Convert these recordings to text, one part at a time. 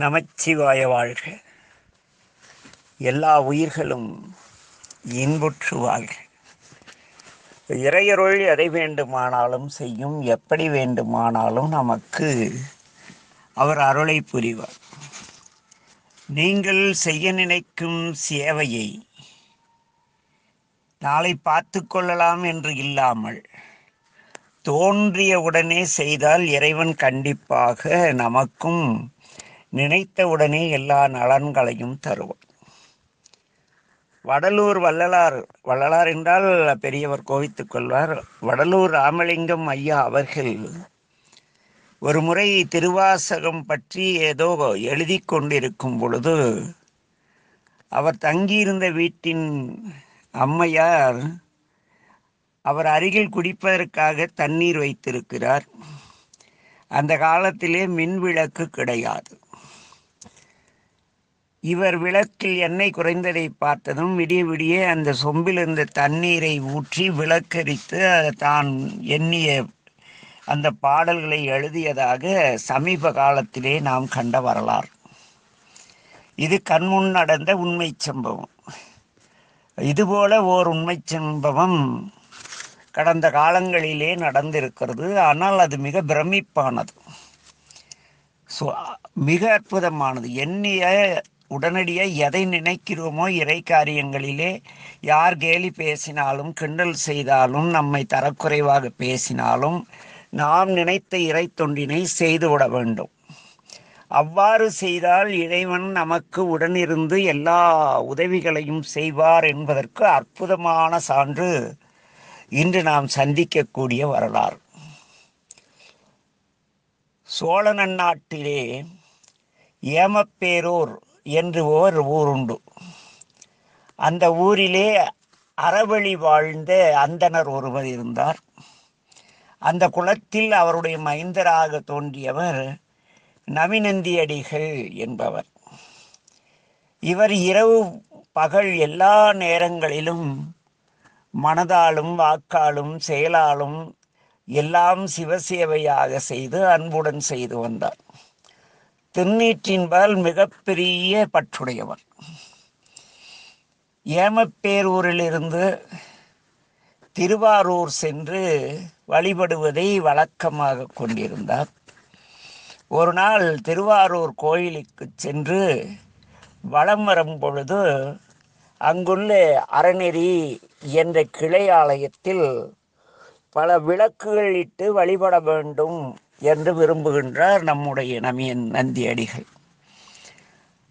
நமச்சிவாய வாழ்க. எல்லா உயிர்களும் இன்புற்று வாழ்க. இறையருள் எதை வேண்டுமானாலும் செய்யும் எப்படி வேண்டுமானாலும் நமக்கு அவர் அருளை புரிவார். நீங்கள் செய்ய நினைக்கும் சேவையை நாளை பார்த்து கொள்ளலாம் என்று இல்லாமல் தோன்றிய உடனே செய்தால் இறைவன் கண்டிப்பாக நமக்கும் நினைத்த உடனே எல்லா நலன்களையும் தருவான். வடலூர் வள்ளலார் வள்ளலார் என்றால் பெரியவர் கோவித்துக் கொள்வார். வடலூர் ராமலிங்கம் ஐயா அவர்கள் ஒரு முறை திருவாசகம் பற்றி ஏதோ எழுதி கொண்டிருக்கும் பொழுது அவர் தங்கியிருந்த வீட்டின் அம்மையார் அவர் அருகில் குடிப்பதற்காக தண்ணீர் வைத்திருக்கிறார். அந்த காலத்திலே மின் விளக்கு கிடையாது. இவர் விளக்கில் எண்ணெய் குறைந்ததை பார்த்ததும் விடிய விடிய அந்த சொம்பிலிருந்த தண்ணீரை ஊற்றி விளக்கரித்து தான் எண்ணிய அந்த பாடல்களை எழுதியதாக சமீப காலத்திலே நாம் கண்ட வரலாறு. இது கண்முன் நடந்த உண்மை சம்பவம். இதுபோல ஓர் உண்மை சம்பவம் கடந்த காலங்களிலே நடந்திருக்கிறது. ஆனால் அது மிக பிரமிப்பானது. ஸோ மிக அற்புதமானது. எண்ணிய உடனடியாக எதை நினைக்கிறோமோ இறை காரியங்களிலே யார் கேலி பேசினாலும் கிண்டல் செய்தாலும் நம்மை தரக்குறைவாக பேசினாலும் நாம் நினைத்த இறை தொண்டினை செய்துவிட வேண்டும். அவ்வாறு செய்தால் இறைவன் நமக்கு உடனிருந்து எல்லா உதவிகளையும் செய்வார் என்பதற்கு அற்புதமான சான்று இன்று நாம் சந்திக்கக்கூடிய வரலாறு. சோழ நன்னாட்டிலே ஏமப்பேரூர் என்று ஓர் ஊருண்டு. அந்த ஊரிலே அறவழி வாழ்ந்த அந்தனர் ஒருவர் இருந்தார். அந்த குலத்தில் அவருடைய மைந்தராக தோன்றியவர் நவிநந்தியடிகள் என்பவர். இவர் இரவு பகல் எல்லா நேரங்களிலும் மனதாலும் வாக்காலும் செயலாலும் எல்லாம் சிவசேவையாக செய்து அன்புடன் செய்து வந்தார். திருநீற்றின்பால் மிகப்பெரிய பற்றுடையவர் ஏமப்பேரூரிலிருந்து திருவாரூர் சென்று வழிபடுவதை வழக்கமாக கொண்டிருந்தார் ஒரு நாள் திருவாரூர் கோயிலுக்கு சென்று வலம் வரும் பொழுது அங்குள்ள அறநெறி என்ற கிளை ஆலயத்தில் பல விளக்குகள் இட்டு வழிபட வேண்டும் என்று விரும்புகின்றார் நம்முடைய நமியன் நந்தியடிகள்.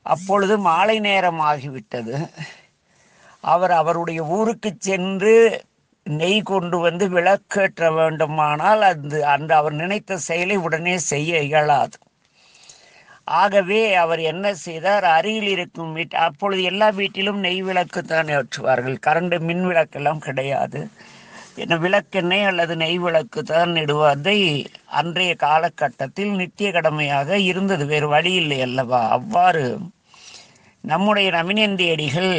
அப்பொழுது மாலை நேரம் ஆகிவிட்டது அவர் அவருடைய ஊருக்கு சென்று நெய் கொண்டு வந்து விளக்கேற்ற வேண்டுமானால் அந்த அந்த அவர் நினைத்த செயலை உடனே செய்ய இயலாது. ஆகவே அவர் என்ன செய்தார்? அருகில் இருக்கும் வீட்டு அப்பொழுது எல்லா வீட்டிலும் நெய் விளக்கு தான் ஏற்றுவார்கள். கரண்ட் மின் விளக்கெல்லாம் கிடையாது. என்ன விளக்கெண்ணெய் அல்லது நெய் விளக்கு தான் இடுவதை அன்றைய காலகட்டத்தில் நித்திய கடமையாக இருந்தது. வேறு வழி இல்லை அல்லவா? அவ்வாறு நம்முடைய நமினந்தியடிகள்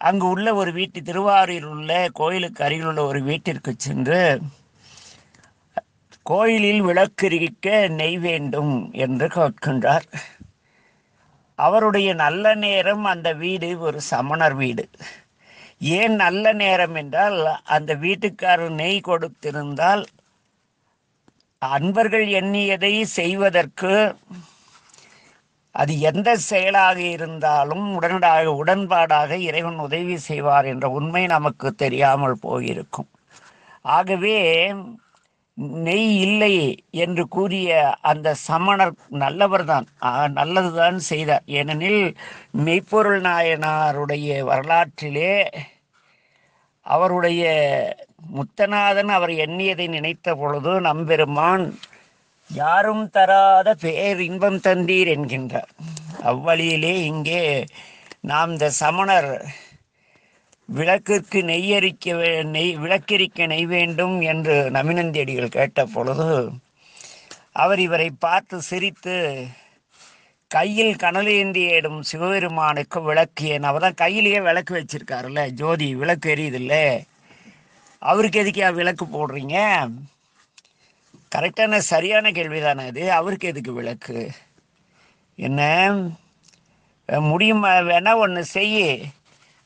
அங்கு உள்ள ஒரு வீட்டு திருவாரூரில் உள்ள கோயிலுக்கு அருகில் உள்ள ஒரு வீட்டிற்கு சென்று கோயிலில் விளக்கெரிக்க நெய் வேண்டும் என்று கேட்கின்றார். அவருடைய நல்ல நேரம் அந்த வீடு ஒரு சமணர் வீடு. ஏன் நல்ல நேரம் என்றால் அந்த வீட்டுக்காரர் நெய் கொடுத்திருந்தால் அன்பர்கள் எண்ணியதை செய்வதற்கு அது எந்த செயலாக இருந்தாலும் உடனடாக உடன்பாடாக இறைவன் உதவி செய்வார் என்ற உண்மை நமக்கு தெரியாமல் போயிருக்கும். ஆகவே நெய் இல்லை என்று கூறிய அந்த சமணர் நல்லவர்தான் நல்லதுதான் செய்தார். ஏனெனில் மெய்ப்பொருள் நாயனாருடைய வரலாற்றிலே அவருடைய முத்தநாதன் அவர் எண்ணியதை நினைத்த பொழுது நம்பெருமான் யாரும் தராத பேர் இன்பம் தந்தீர் என்கின்றார். அவ்வழியிலே இங்கே நாம் இந்த சமணர் விளக்கிற்கு நெய்யரிக்க நெய் விளக்கரிக்க நெய் வேண்டும் என்று நமினந்தியடிகள் கேட்ட பொழுது அவர் இவரை பார்த்து சிரித்து கையில் கனலேந்தியிடும் சிவபெருமானுக்கு விளக்கு ஏன்? அவர் தான் கையிலேயே விளக்கு வச்சிருக்காருல்ல. ஜோதி விளக்கு எரியுதுல்ல. அவருக்கு எதுக்கே விளக்கு போடுறீங்க? கரெக்டான சரியான கேள்வி தானே அது அவருக்கு எதுக்கு விளக்கு? என்ன? முடியும் முடியுமா வேணா ஒன்று செய்ய.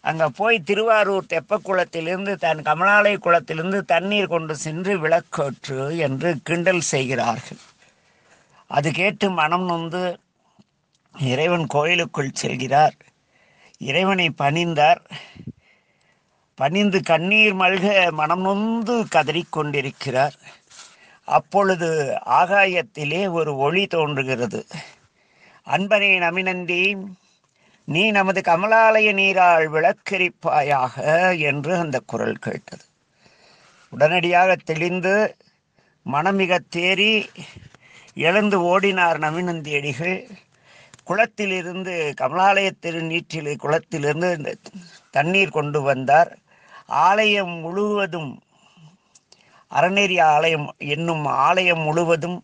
அங்கே போய் திருவாரூர் தெப்பக்குளத்திலிருந்து தன் கமலாலய குளத்திலிருந்து தண்ணீர் கொண்டு சென்று விளக்கேற்று என்று கிண்டல் செய்கிறார்கள். அது கேட்டு மனம் நொந்து இறைவன் கோயிலுக்குள் செல்கிறார். இறைவனை பணிந்தார். பணிந்து கண்ணீர் மல்க மனம் நொந்து கதறிக்கொண்டிருக்கிறார் அப்பொழுது ஆகாயத்திலே ஒரு ஒளி தோன்றுகிறது. அன்பனே நமினந்தி நீ நமது கமலாலய நீரால் விளக்கரிப்பாயாக என்று அந்த குரல் கேட்டது. உடனடியாக தெளிந்து மனமிக தேறி எழுந்து ஓடினார் நமினந்தியடிகள் குளத்திலிருந்து கமலாலய திருநீற்றில் குளத்திலிருந்து தண்ணீர் கொண்டு வந்தார். ஆலயம் முழுவதும் அறநெறி ஆலயம் என்னும் ஆலயம் முழுவதும்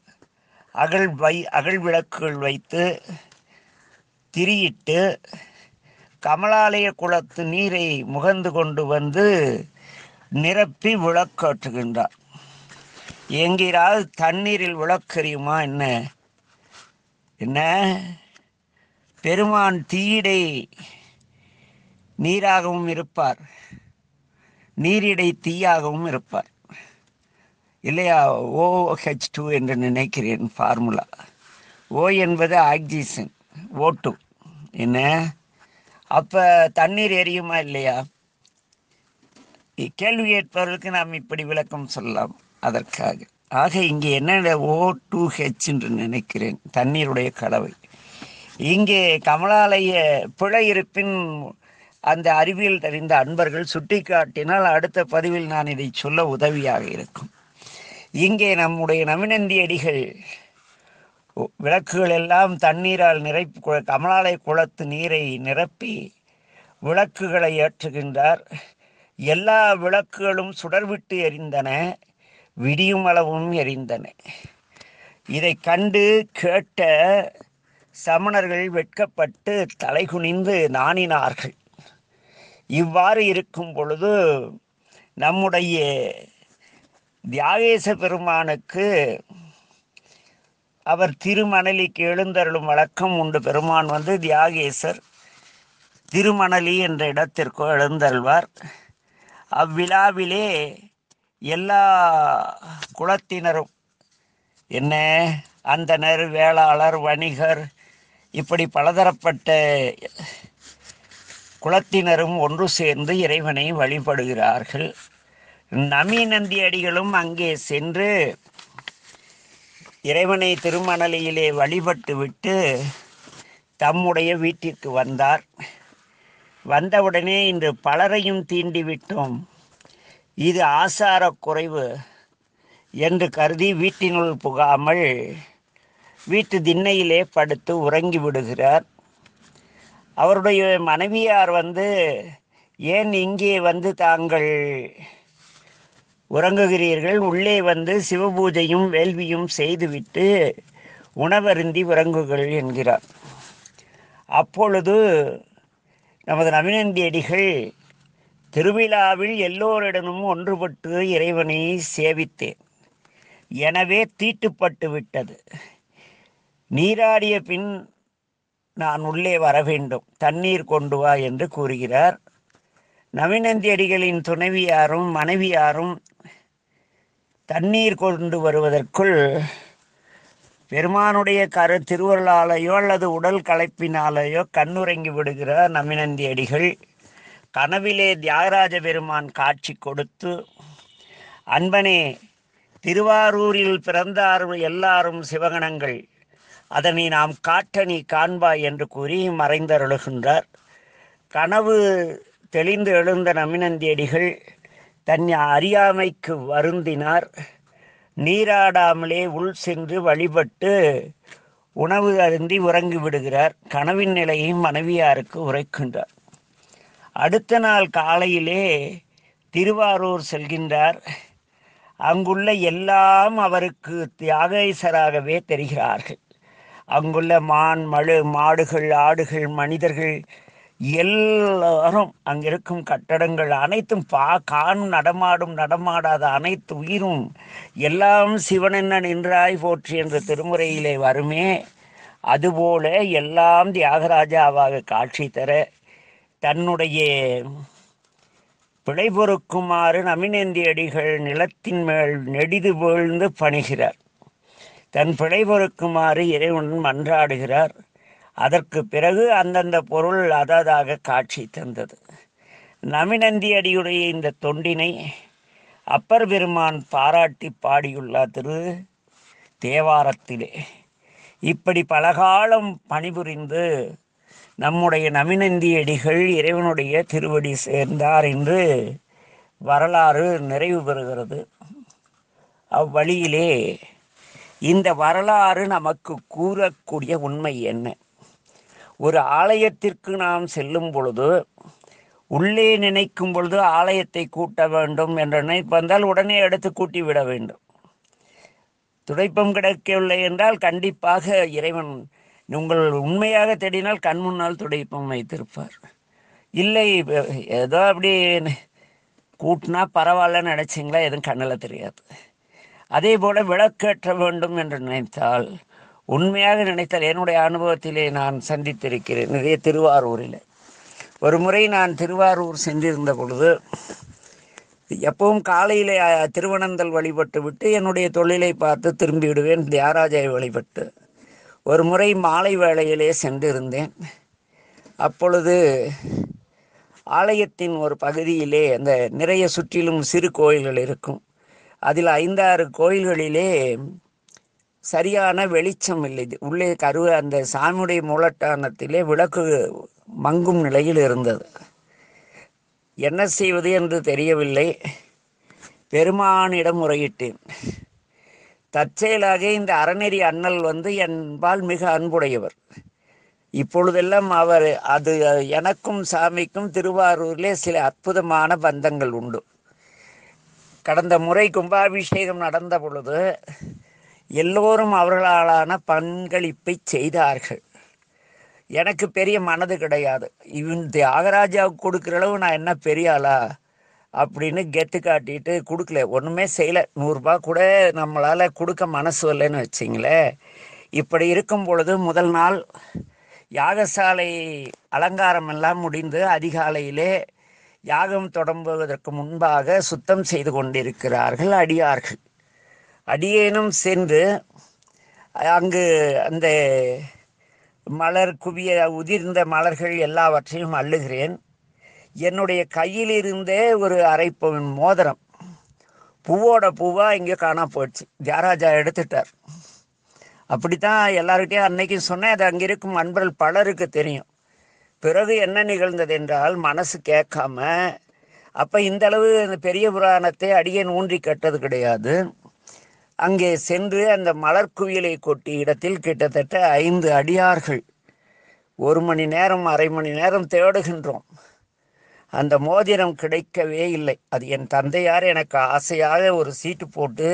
அகல் வை அகல் விளக்குகள் வைத்து திரியிட்டு கமலாலய குளத்து நீரை முகந்து கொண்டு வந்து நிரப்பி விளக்கேற்றுகின்றார். எங்கிறாவது தண்ணீரில் விளக்கறியுமா என்ன? என்ன? பெருமான் தீயிடை நீராகவும் இருப்பார். நீரிடை தீயாகவும் இருப்பார். இல்லையா? ஓஹெச் டூ என்று நினைக்கிறேன் ஃபார்முலா ஓ என்பது ஆக்சிஜன் ஓ டூ என்ன? அப்போ தண்ணீர் எரியுமா இல்லையா? கேள்வி கேட்பவர்களுக்கு நாம் இப்படி விளக்கம் சொல்லலாம். அதற்காக. ஆக இங்கே என்ன? ஓ டூ ஹெச் என்று நினைக்கிறேன். தண்ணீருடைய கலவை. இங்கே கமலாலய பிழை இருப்பின் அந்த அறிவியல் தெரிந்த அன்பர்கள் சுட்டிக்காட்டினால் அடுத்த பதிவில் நான் இதை சொல்ல உதவியாக இருக்கும். இங்கே நம்முடைய நவினந்தி அடிகள் விளக்குகள் எல்லாம் தண்ணீரால் நிரப்பி கமலாலய குளத்து நீரை நிரப்பி விளக்குகளை ஏற்றுகின்றார். எல்லா விளக்குகளும் சுடர்விட்டு எரிந்தன விடியும் அளவும் எரிந்தன. இதை கண்டு கேட்ட சமணர்கள் வெட்கப்பட்டு தலைகுனிந்து நாணினார்கள். இவ்வாறு இருக்கும் பொழுது நம்முடைய தியாகேச பெருமானுக்கு அவர் திருமணலிக்கு எழுந்தருளும் வழக்கம் உண்டு. பெருமான் வந்து தியாகேசர் திருமணலி என்ற இடத்திற்கு எழுந்தருள்வார். அவ்விழாவிலே எல்லா குலத்தினரும் என்ன அந்தனர் வேளாளர் வணிகர் இப்படி பலதரப்பட்ட குலத்தினரும் ஒன்று சேர்ந்து இறைவனை வழிபடுகிறார்கள். நமீநந்தி அடிகளும் அங்கே சென்று இறைவனை திருமணலியிலே வழிபட்டு விட்டு தம்முடைய வீட்டிற்கு வந்தார். வந்தவுடனே இன்று பலரையும் தீண்டிவிட்டோம். இது ஆசாரக் குறைவு என்று கருதி வீட்டினுள் புகாமல் வீட்டு திண்ணையிலே படுத்து உறங்கி விடுகிறார். அவருடைய மனைவியார் வந்து ஏன் இங்கே வந்து தாங்கள் உறங்குகிறீர்கள்? உள்ளே வந்து சிவபூஜையும் வேள்வியும் செய்துவிட்டு உணவருந்தி உறங்குகள் என்கிறார். அப்பொழுது நமது நவீனந்தியடிகள் திருவிழாவில் எல்லோரிடமும் ஒன்றுபட்டு இறைவனை சேவித்தேன். எனவே தீட்டுப்பட்டு விட்டது. நீராடிய பின் நான் உள்ளே வர வேண்டும் தண்ணீர் கொண்டு வா என்று கூறுகிறார். நவீனந்தியடிகளின் துணைவியாரும் மனைவியாரும் தண்ணீர் கொண்டு வருவதற்குள் பெருமானுடைய கரு திருவருளாலேயோ அல்லது உடல் கலைப்பினாலேயோ கண்ணுறங்கி விடுகிறார் நமினந்தி அடிகள். கனவிலே தியாகராஜ பெருமான் காட்சி கொடுத்து அன்பனே திருவாரூரில் பிறந்தார்கள் எல்லாரும் சிவகணங்கள். அதனை நாம் காட்ட நீ காண்பாய் என்று கூறி மறைந்தருளுகின்றார். கனவு தெளிந்து எழுந்த நமினந்தியடிகள் தன் அறியாமைக்கு வருந்தினார். நீராடாமலே உள் சென்று வழிபட்டு உணவு அருந்தி உறங்கி விடுகிறார். கனவின் நிலையை மனைவியாருக்கு உரைக்கின்றார். அடுத்த நாள் காலையிலே திருவாரூர் செல்கின்றார். அங்குள்ள எல்லாம் அவருக்கு தியாகேசராகவே தெரிகிறார்கள். அங்குள்ள மான் மழு மாடுகள் ஆடுகள் மனிதர்கள் எல்லாரும் அங்கிருக்கும் கட்டடங்கள் அனைத்தும் பா காணும் நடமாடும் நடமாடாத அனைத்து உயிரும் எல்லாம் சிவனென்ன நின்றாய் போற்றி என்ற திருமுறையிலே வருமே. அதுபோல எல்லாம் தியாகராஜாவாக காட்சி தர தன்னுடைய பிழை பொறுக்குமாறு நமினேந்தியடிகள் நிலத்தின் மேல் நெடிது வீழ்ந்து பணிகிறார். தன் பிழை பொறுக்குமாறு இறைவன் மன்றாடுகிறார். அதற்கு பிறகு அந்தந்த பொருள் அததாக காட்சி தந்தது. நமினந்தியடியுடைய இந்த தொண்டினை அப்பர் பெருமான் பாராட்டி பாடியுள்ளார் திரு தேவாரத்திலே. இப்படி பலகாலம் பணிபுரிந்து நம்முடைய நமினந்தியடிகள் இறைவனுடைய திருவடி சேர்ந்தார் என்று வரலாறு நிறைவு பெறுகிறது. அவ்வழியிலே இந்த வரலாறு நமக்கு கூறக்கூடிய உண்மை என்ன? ஒரு ஆலயத்திற்கு நாம் செல்லும் பொழுது உள்ளே நினைக்கும் பொழுது ஆலயத்தை கூட்ட வேண்டும் என்ற நினைப்பு வந்தால் உடனே எடுத்து கூட்டி விட வேண்டும். துடைப்பம் கிடைக்கவில்லை என்றால் கண்டிப்பாக இறைவன் உங்கள் உண்மையாக தேடினால் கண் முன்னால் துடைப்பம் வைத்திருப்பார். இல்லை ஏதோ அப்படி கூட்டினா பரவாயில்லன்னு நினச்சிங்களா? எதுவும் கண்ணில் தெரியாது. அதே போல் விளக்கேற்ற வேண்டும் என்று நினைத்தால் உண்மையாக நினைத்தால் என்னுடைய அனுபவத்திலே நான் சந்தித்திருக்கிறேன். நிறைய திருவாரூரில். ஒரு முறை நான் திருவாரூர் சென்றிருந்த பொழுது எப்பவும் காலையில் திருவனந்தல் வழிபட்டு விட்டு என்னுடைய தொழிலை பார்த்து திரும்பிவிடுவேன். விடுவேன் வழிபட்டு ஒரு முறை மாலை வேளையிலே சென்றிருந்தேன். அப்பொழுது ஆலயத்தின் ஒரு பகுதியிலே அந்த நிறைய சுற்றிலும் சிறு கோயில்கள் இருக்கும். அதில் ஐந்தாறு கோயில்களிலே சரியான வெளிச்சம் இல்லை. உள்ளே கருவ அந்த சாமியுடைய மூலட்டானத்திலே விளக்கு மங்கும் நிலையில் இருந்தது. என்ன செய்வது என்று தெரியவில்லை. பெருமானிடம் முறையிட்டேன். தற்செயலாக இந்த அறநெறி அண்ணல் வந்து என்பால் மிக அன்புடையவர். இப்பொழுதெல்லாம் அவர் அது எனக்கும் சாமிக்கும் திருவாரூரிலே சில அற்புதமான பந்தங்கள் உண்டு. கடந்த முறை கும்பாபிஷேகம் நடந்த பொழுது எல்லோரும் அவர்களாலான பங்களிப்பை செய்தார்கள். எனக்கு பெரிய மனது கிடையாது. இவன் தியாகராஜாவுக்கு கொடுக்குற அளவு நான் என்ன பெரிய ஆளா? அப்படின்னு கெத்து காட்டிட்டு கொடுக்கல. ஒன்றுமே செய்யலை. நூறுரூபா கூட நம்மளால் கொடுக்க மனசு இல்லைன்னு வச்சிங்களேன் இப்படி இருக்கும் பொழுது முதல் நாள் யாகசாலை அலங்காரம் எல்லாம் முடிந்து அதிகாலையிலே யாகம் தொடங்குவதற்கு முன்பாக சுத்தம் செய்து கொண்டிருக்கிறார்கள் அடியார்கள். அடியேனும் சென்று அங்கு அந்த மலர் குவிய உதிர்ந்த மலர்கள் எல்லாவற்றையும் அள்ளுகிறேன். என்னுடைய கையில் இருந்தே ஒரு அரைப்பவன் மோதிரம். பூவோட பூவா இங்கே காணா போயிடுச்சு. தியாராஜா எடுத்துட்டார். அப்படித்தான் எல்லாருக்கிட்டையும் அன்னைக்கு சொன்னேன் அது அங்கே இருக்கும் அன்பர்கள் பலருக்கு தெரியும். பிறகு என்ன நிகழ்ந்தது என்றால் மனசு கேட்காம அப்போ இந்த அளவு அந்த பெரிய புராணத்தை அடியேன் ஊன்றி கட்டது கிடையாது. அங்கே சென்று அந்த மலர் குவியலை கொட்டி இடத்தில் கிட்டத்தட்ட ஐந்து அடியார்கள். ஒரு மணி நேரம் அரை மணி நேரம் தேடுகின்றோம். அந்த மோதிரம் கிடைக்கவே இல்லை. அது என் தந்தையார் எனக்கு ஆசையாக ஒரு சீட்டு போட்டு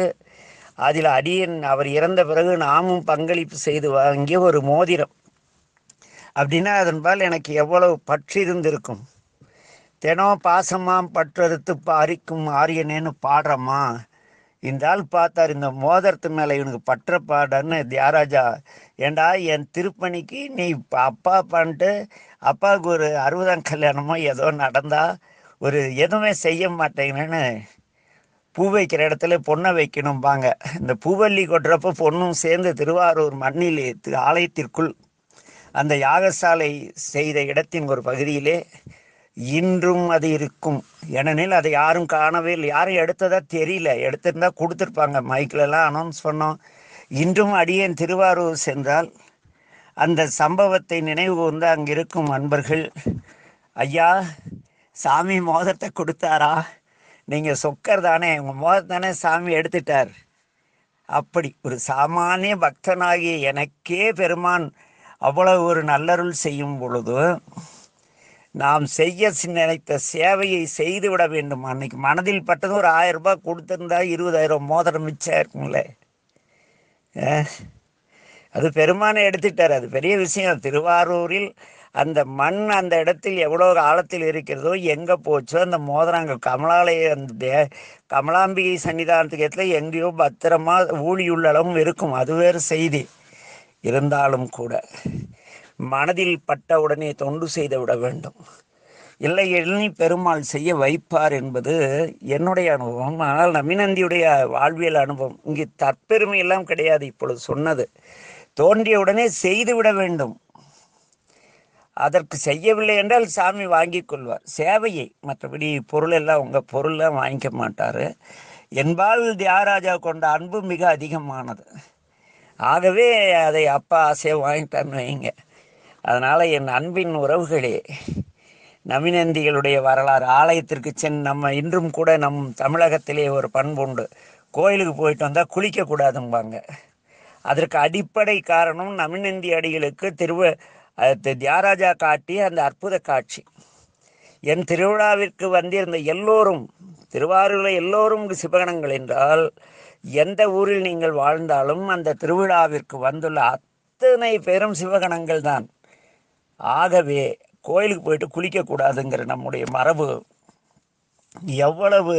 அதில் அடியன் அவர் இறந்த பிறகு நாமும் பங்களிப்பு செய்து வாங்கிய ஒரு மோதிரம். அப்படின்னா அதன்பால் எனக்கு எவ்வளவு பற்று இருந்திருக்கும்? தினம் பாசமாம் பற்றறுத்து பாரிக்கும் ஆரியனேன்னு பாடுறம்மா இந்த ஆள் பார்த்தார் இந்த மோதிரத்து மேலே இவனுக்கு பற்ற பாடன்னு தியாகராஜா ஏண்டா என் திருப்பணிக்கு நீ அப்பா பண்ணிட்டு அப்பாவுக்கு ஒரு அறுபதாம் கல்யாணமோ ஏதோ நடந்தா ஒரு எதுவுமே செய்ய மாட்டேங்கன்னு பூ வைக்கிற இடத்துல பொண்ணை வைக்கணும்பாங்க இந்த பூவல்லி கொட்டுறப்ப பொண்ணும் சேர்ந்து திருவாரூர் மண்ணில் ஆலயத்திற்குள் அந்த யாகசாலை செய்த இடத்தின் ஒரு பகுதியிலே இன்றும் அது இருக்கும். ஏனெனில் அதை யாரும் காணவே இல்லை. யாரும் எடுத்ததா தெரியல. எடுத்திருந்தா கொடுத்துருப்பாங்க. மைக்கிலலாம் அனௌன்ஸ் பண்ணோம். இன்றும் அடியேன் திருவாரூர் சென்றால் அந்த சம்பவத்தை நினைவு கூர்ந்து அங்கே இருக்கும் அன்பர்கள் ஐயா சாமி மோதத்தை கொடுத்தாரா? நீங்கள் சொக்கர் தானே. உங்கள் மோதம் தானே சாமி எடுத்துட்டார். அப்படி ஒரு சாமானிய பக்தனாகிய எனக்கே பெருமான் அவ்வளவு ஒரு நல்லருள் செய்யும் பொழுது நாம் செய்ய நினைத்த சேவையை செய்து விட வேண்டும். அன்னைக்கு மனதில் பட்டது ஒரு ஆயிரம் ரூபாய் கொடுத்துருந்தா இருபதாயிரம் மோதிரம் மிச்சம் இருக்குங்களே அது பெருமானை எடுத்துட்டார். அது பெரிய விஷயம். திருவாரூரில் அந்த மண் அந்த இடத்தில் எவ்வளோ ஆழத்தில் இருக்கிறதோ எங்கே போச்சோ அந்த மோதிரங்க கமலாலய அந்த கமலாம்பிகை சன்னிதானத்துக்கு இடத்துல எங்கேயோ பத்திரமா ஊழியுள்ள அளவும் இருக்கும். அது வேறு செய்தி. இருந்தாலும் கூட மனதில் பட்டவுடனே தொண்டு செய்து விட வேண்டும். இல்லை எண்ணி பெருமாள் செய்ய வைப்பார் என்பது என்னுடைய அனுபவம். ஆனால் நமினந்தியுடைய வாழ்வியல் அனுபவம் இங்கு தற்பெருமை எல்லாம் கிடையாது இப்பொழுது சொன்னது. தோன்றியவுடனே செய்துவிட வேண்டும். அதற்கு செய்யவில்லை என்றால் சாமி வாங்கி கொள்வார். சேவையை மற்றபடி பொருள் எல்லாம் உங்கள் பொருள்லாம் வாங்கிக்க மாட்டார். என்பால் தியாகராஜா கொண்ட அன்பு மிக அதிகமானது. ஆகவே அதை அப்பா ஆசையை வாங்கிட்டான்னு வைங்க. அதனால் என் அன்பின் உறவுகளே நவீனந்திகளுடைய வரலாறு ஆலயத்திற்கு சென்று நம்ம இன்றும் கூட நம் தமிழகத்திலே ஒரு பண்புண்டு கோயிலுக்கு போயிட்டு வந்தால் குளிக்கக்கூடாதும்பாங்க. அதற்கு அடிப்படை காரணம் நவீனந்தி அடிகளுக்கு திருவ தியாராஜா காட்டிய அந்த அற்புத காட்சி. என் திருவிழாவிற்கு வந்திருந்த எல்லோரும் திருவாரூரில் எல்லோரும் சிவகணங்கள் என்றால் எந்த ஊரில் நீங்கள் வாழ்ந்தாலும் அந்த திருவிழாவிற்கு வந்துள்ள அத்தனை பெரும் சிவகணங்கள் தான். ஆகவே கோயிலுக்கு போயிட்டு குளிக்கக்கூடாதுங்கிற நம்முடைய மரபு. எவ்வளவு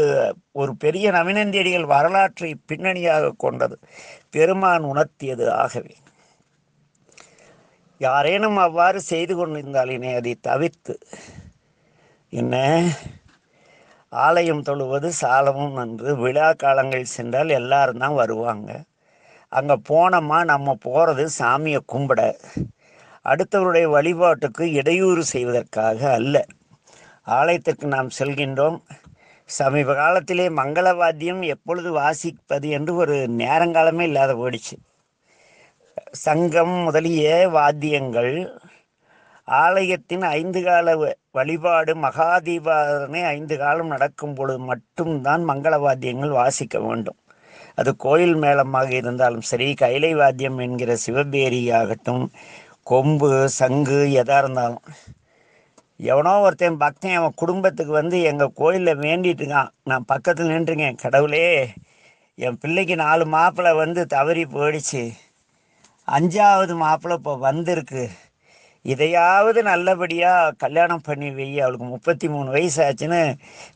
ஒரு பெரிய நவீனந்தியடிகள் வரலாற்றை பின்னணியாக கொண்டது. பெருமான் உணர்த்தியது ஆகவே. யாரேனும் அவ்வாறு செய்து கொண்டிருந்தாலினே அதை தவிர்த்து. என்ன? ஆலயம் தொழுவது சாலமும் நன்று. விழா காலங்கள் சென்றால் எல்லாரும் தான் வருவாங்க. அங்கே போனோமா நம்ம போகிறது சாமியை கும்பிட. அடுத்தவருடைய வழிபாட்டுக்கு இடையூறு செய்வதற்காக அல்ல. ஆலயத்திற்கு நாம் செல்கின்றோம். சமீப காலத்திலே மங்கள வாத்தியம் எப்பொழுது வாசிப்பது என்று ஒரு நேரங்காலமே இல்லாத போயிடுச்சு. சங்கம் முதலிய வாத்தியங்கள் ஆலயத்தின் ஐந்து கால வழிபாடு மகாதீபாரணை ஐந்து காலம் நடக்கும் பொழுது மட்டும்தான் மங்கள வாத்தியங்கள் வாசிக்க வேண்டும். அது கோயில் மேளமாக இருந்தாலும் சரி கைலை வாத்தியம் என்கிற சிவபேரியாகட்டும் கொம்பு சங்கு எதாக இருந்தாலும். எவனோ ஒருத்தன் பக்தன் அவன் குடும்பத்துக்கு வந்து எங்கள் கோயிலில் வேண்டிட்டு இருக்கான். நான் பக்கத்தில் நின்றுருக்கேன் கடவுளே. என் பிள்ளைக்கு நாலு மாப்பிள்ளை வந்து தவறி போயிடுச்சு. அஞ்சாவது மாப்பிள்ளை இப்போ வந்திருக்கு. இதையாவது நல்லபடியாக கல்யாணம் பண்ணி வை. அவளுக்கு முப்பத்தி மூணு வயசு ஆச்சுன்னு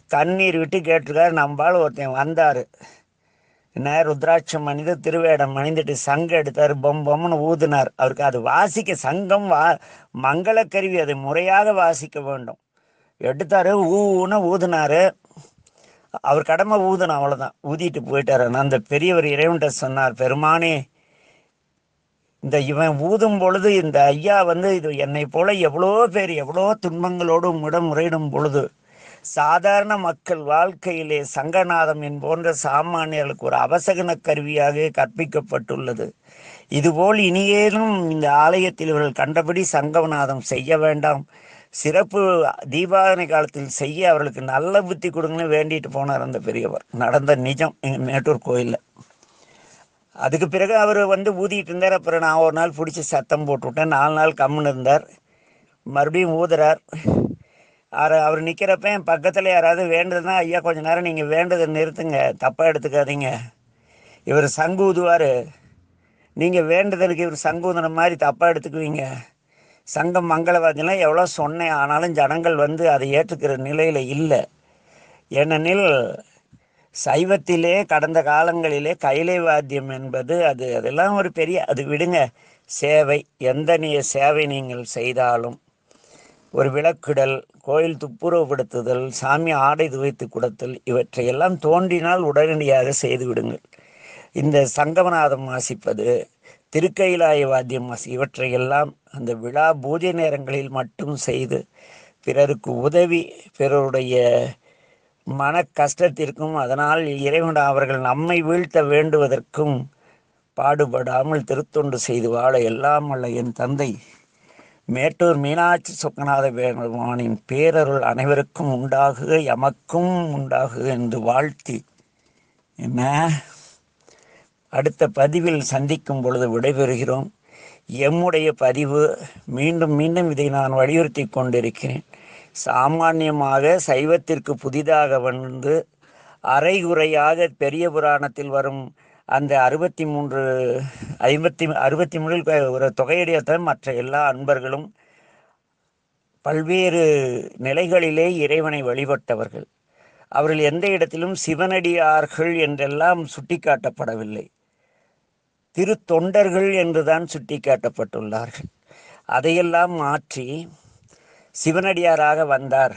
கண்ணீர் விட்டு கேட்டிருக்காரு. நம்பால் ஒருத்தன் வந்தார். என்ன ருத்ராட்சம் அணிந்து திருவேடம் அணிந்துட்டு சங்கம் எடுத்தார். பொம் பொம்னு ஊதினார். அவருக்கு அது வாசிக்க சங்கம் வா மங்களக்கருவி. அதை முறையாக வாசிக்க வேண்டும். எடுத்தார் ஊன்னு ஊதினாரு. அவர் கடமை ஊதணும் அவ்வளோதான் ஊதிட்டு போயிட்டார். ஆனால் அந்த பெரியவர் இறைவன்கிட்ட சொன்னார் பெருமானே இந்த இவன் ஊதும் பொழுது இந்த ஐயா வந்து இது என்னை போல எவ்வளோ பேர் எவ்வளோ துன்பங்களோடு உம்மிடம் முறையிடும் பொழுது சாதாரண மக்கள் வாழ்க்கையிலே சங்கநாதம் என் போன்ற சாமானியர்களுக்கு ஒரு அவசகன கருவியாக கற்பிக்கப்பட்டுள்ளது. இதுபோல் இனியேனும் இந்த ஆலயத்தில் இவர்கள் கண்டபடி சங்கநாதம் செய்ய வேண்டாம். சிறப்பு தீபாவளி காலத்தில் செய்ய அவர்களுக்கு நல்ல புத்தி கொடுங்கன்னு வேண்டிட்டு போனார் அந்த பெரியவர். நடந்த நிஜம் எங்கள் மேட்டூர் கோயிலில். அதுக்கு பிறகு அவர் வந்து ஊதிட்டு இருந்தார். அப்புறம் நான் ஒரு நாள் பிடிச்சி சத்தம் போட்டு விட்டேன் நாலு நாள் கம்முன்னு இருந்தார். மறுபடியும் ஊதுறார். அவர் அவர் நிற்கிறப்ப என் பக்கத்தில் யாராவது வேண்டுதுன்னா ஐயா கொஞ்ச நேரம் நீங்கள் வேண்டதை நிறுத்துங்க. தப்பாக எடுத்துக்காதீங்க. இவர் சங்கு ஊதுவார். நீங்கள் வேண்டுதலுக்கு இவர் சங்கு ஊதுன மாதிரி தப்பாக எடுத்துக்குவீங்க. சங்கம் மங்களவாதிலாம் எவ்வளோ சொன்னேன். ஆனாலும் ஜனங்கள் வந்து அதை ஏற்றுக்கிற நிலையில் இல்லை. ஏனெனில் சைவத்திலே கடந்த காலங்களிலே கைலை வாத்தியம் என்பது அது அதெல்லாம் ஒரு பெரிய அது விடுங்க. சேவை எந்த நீ சேவை நீங்கள் செய்தாலும் ஒரு விளக்கிடல் கோயில் துப்புரவுப்படுத்துதல் சாமி ஆடை துவைத்து கொடுத்தல் இவற்றையெல்லாம் தோன்றினால் உடனடியாக செய்து விடுங்கள். இந்த சங்கமநாதம் வாசிப்பது திருக்கைலாய வாத்தியம் வாசி இவற்றையெல்லாம் அந்த விழா பூஜை நேரங்களில் மட்டும் செய்து பிறருக்கு உதவி பிறருடைய மன கஷ்டத்திற்கும் அதனால் இறைவன் அவர்கள் நம்மை வீழ்த்த வேண்டுவதற்கும் பாடுபடாமல் திருத்தொண்டு செய்து வாழ எல்லாம் அல்ல என் தந்தை. மேட்டூர் மீனாட்சி சொக்கநாத பெருமானின் பேரருள் அனைவருக்கும் உண்டாகுக எமக்கும் உண்டாகுக என்று வாழ்த்தி. என்ன? அடுத்த பதிவில் சந்திக்கும் பொழுது விடைபெறுகிறோம். எம்முடைய பதிவு மீண்டும் மீண்டும் இதை நான் வலியுறுத்தி கொண்டிருக்கிறேன். சாமானியமாக சைவத்திற்கு புதிதாக வந்து அரைகுறையாக பெரிய புராணத்தில் வரும் அந்த அறுபத்தி மூன்று ஐம்பத்தி அறுபத்தி மூன்றில் ஒரு தொகையடியத்தான் மற்ற எல்லா அன்பர்களும் பல்வேறு நிலைகளிலே இறைவனை வழிபட்டவர்கள். அவர்கள் எந்த இடத்திலும் சிவனடியார்கள் என்றெல்லாம் சுட்டிக்காட்டப்படவில்லை. திருத்தொண்டர்கள் என்றுதான் சுட்டி காட்டப்பட்டுள்ளார்கள் அதையெல்லாம் மாற்றி சிவனடியாராக வந்தார்.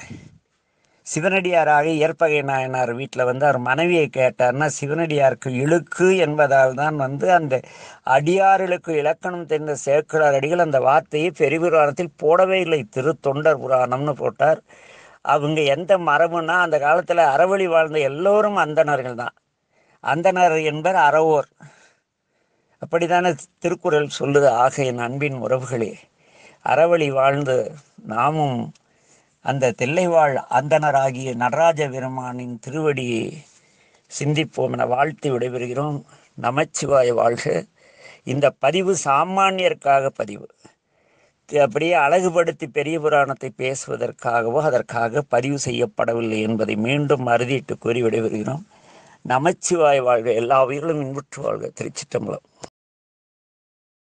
சிவனடியாராக இயற்பகை நாயனார் வீட்டில் வந்து அவர் மனைவியை கேட்டார்னா சிவனடியாருக்கு இழுக்கு என்பதால் தான் வந்து அந்த அடியார்களுக்கு இலக்கணம் தெரிந்த சேக்கிழார் அடிகள் அந்த வார்த்தையை பெருபுராணத்தில் போடவே இல்லை. திரு தொண்டர் புராணம்னு போட்டார். அவங்க எந்த மரபுனா அந்த காலத்தில் அறவழி வாழ்ந்த எல்லோரும் அந்தனர்கள் தான். அந்தணர் என்பர் அறவோர். அப்படித்தானே திருக்குறள் சொல்லுது. ஆக என் அன்பின் உறவுகளே அறவழி வாழ்ந்து நாமும் அந்த தில்லைவாழ் அந்தணராகிய நடராஜ பெருமானின் திருவடியை சிந்திப்போம் என வாழ்த்து விடைபெறுகிறோம். நமச்சிவாய வாழ்க. இந்த பதிவு சாமானியருக்காக பதிவு. அப்படியே அழகுபடுத்தி பெரிய புராணத்தை பேசுவதற்காகவோ அதற்காக பதிவு செய்யப்படவில்லை என்பதை மீண்டும் அறுதிட்டு கூறி விடைபெறுகிறோம். நமச்சிவாய் வாழ்க. எல்லா உயிர்களும் இன்புற்று வாழ்க. திருச்சிற்றம்பலம்.